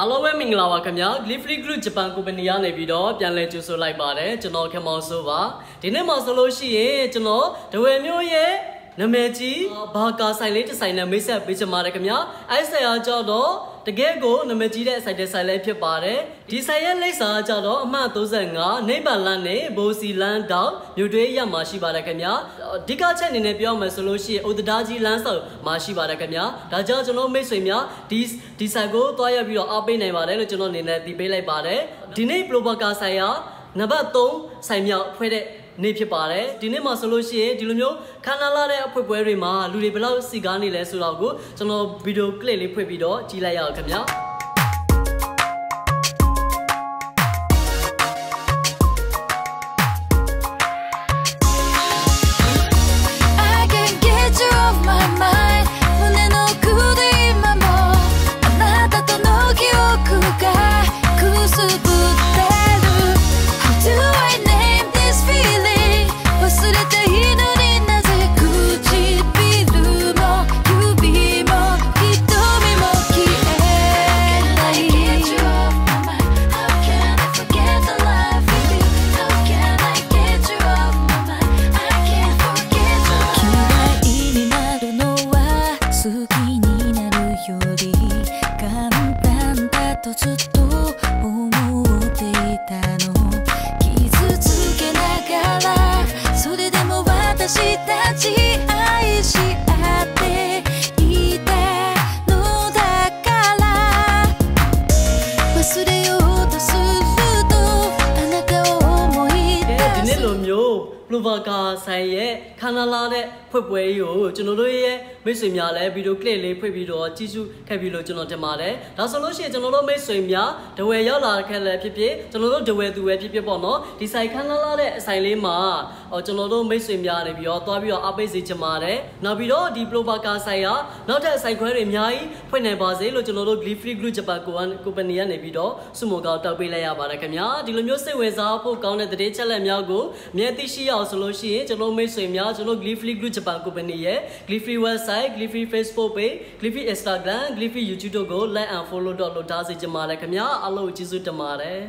အားလုံးပဲမင်္ဂလာပါခင်ဗျာ Glyphly Group Japan Company ကနေပြီးတော့ပြန်လည်ကြိုဆိုလိုက်ပါတယ်ကျွန်တော်ခင်မောင်ဆိုပါဒီနေ့မှဆိုလို့ရှိရင်ကျွန်တော်ဒဝယ်မျိုးရဲ့နာမည်ကြီးဘာကာဆိုင်လေးတစ်ဆိုင်နဲ့မိတ်ဆက်ပေးချင်ပါတယ်ခင်ဗျာအဲ့ဆိုင်အားကြောတော့ တကယ်ကိုနာမည်ကြီးတဲ့ဆိုင်တဲ့ဆိုင်လေးဖြစ်ပါတယ်ဒီဆိုင်ရဲ့လိပ်စာကြတော့အမှတ်35နိဗ္ဗာန်လမ်းနဲ့ဘိုးစီလမ်းတောင်မြို့တွေးရမှာရှိပါတယ်ခင်ဗျာအဓိကချက်အနေနဲ့ပြောမယ်ဆိုလို့ရှိရင်ဥဒဒါကြီးလမ်းဆောင်မှာရှိပါတယ်ခင်ဗျာဒါကြောင့်ကျွန်တော်မိတ်ဆွေများဒီဒီဆိုင်ကိုတွားရပြီးတော့အားပေးနိုင်ပါတယ်လို့ကျွန်တော်အနေနဲ့တည်ပေးလိုက်ပါတယ်ဒီနေ့ပလိုဘကာဆိုင်ရနံပါတ်3ဆိုင်မြောက်ဖွဲ့တဲ့ နေ့ဖြစ်ပါတယ်ဒီနေ့မှာဆိုလို့ရှိရင်ဒီလိုမျိုးခန္ဓာလာတဲ့အဖွဲ့ပွဲတွေမှာလူတွေဘယ်လောက်စီကားနေလဲဆိုတော့ကိုကျွန်တော်ဗီဒီယိုကလစ်လေးဖွင့်ပြီးတော့ကြည့်လိုက်ရအောင်ခင်ဗျာ とずっと思っていたの。傷つけながらそれでも私たち愛し合っていたのだから。忘れようとするとあなたを思い出す。 လိုမျိုးပလိုဘာကာဆိုင်ရဲ့ခန္ဓာလာတဲ့ဖွဲ့ပွဲကြီးကိုကျွန်တော်တို့ရဲ့မိတ်ဆွေများလည်းဗီဒီယိုကလစ်လေးဖွင့်ပြီးတော့ကြည့်ရှုခဲ့ပြီလို့ကျွန်တော်တင်ပါတယ်ဒါဆိုလို့ရှိရင်ကျွန်တော်တို့မိတ်ဆွေများဒဝယ်ရောက်လာခဲ့လည်းဖြစ်ဖြစ်ကျွန်တော်တို့ဒဝယ်သူပဲဖြစ်ဖြစ်ပေါ့နော်ဒီဆိုင်ခန္ဓာလာတဲ့အဆိုင်လေးမှာဟောကျွန်တော်တို့မိတ်ဆွေများနေပြီးတော့တွားပြီးတော့အားပေးစေချင်ပါတယ်နောက်ပြီးတော့ဒီပလိုဘာကာဆိုင်ကနောက်ထပ်ဆိုင်ခွဲတွေအများကြီးဖွင့်နိုင်ပါစေလို့ကျွန်တော်တို့ Glyphly Group Japan Company ကနေပြီးတော့စုမကောက်တောက်ပေးလိုက်ရပါတယ်ခင်ဗျာဒီလိုမျိုးစိတ်ဝင်စားဖို့ကောင်းတဲ့သတင်းချက်လက်များကိုအမြဲသိရှိရအောင်ဆိုလို့ရှိရင်ကျွန်တော်မိတ်ဆွေများကျွန်တော် Glyphly Group Japan Company ရဲ့ Glyphly website Glyphly Facebook page Glyphly Instagram Glyphly YouTube တို့ကို like and follow တော့လုပ်ထားစေချင်ပါတယ်ခင်ဗျာအားလုံးကိုကျေးဇူးတင်ပါတယ်